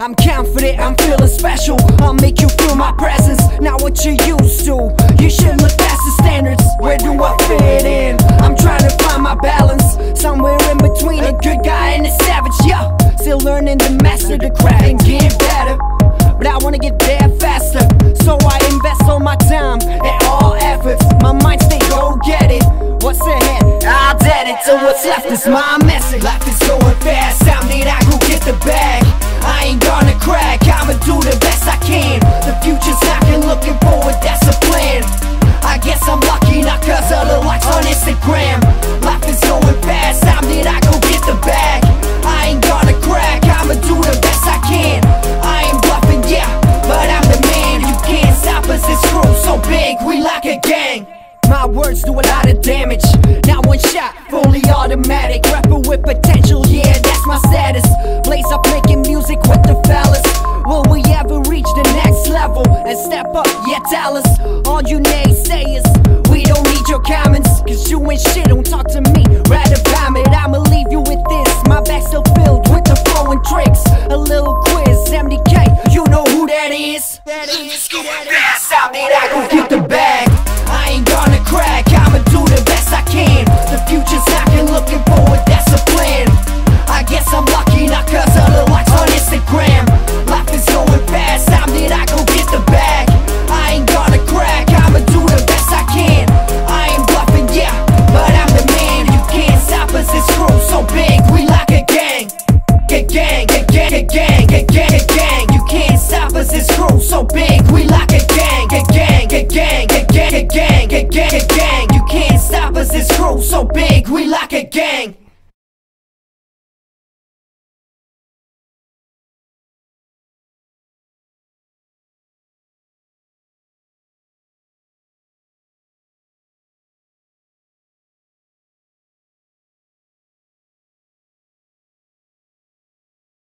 I'm confident, I'm feeling special. I'll make you feel my presence, not what you're used to. You should look past the standards, where do I fit in? I'm trying to find my balance, somewhere in between A good guy and a savage, yeah. Still learning to master the craft and get better. But I wanna get there faster, so I invest all my time and all efforts. My mind's stay go get it, what's ahead? I'll dead it, so what's left is my message. Life is going fast, I need I go get the bag. Damage. Not one shot, fully automatic. Rapper with potential, yeah, that's my status. Blaze up making music with the fellas. Will we ever reach the next level and step up? Yeah, tell us. All you naysayers, we don't need your comments. Cause you ain't shit, don't talk to me. Rather vomit, I'ma leave you with this. My back's still filled with the flowing tricks. A little quiz, MDK, you know who that is. That is, fast out, gang, gang, gang. You can't stop us, this crew so big, we like a gang.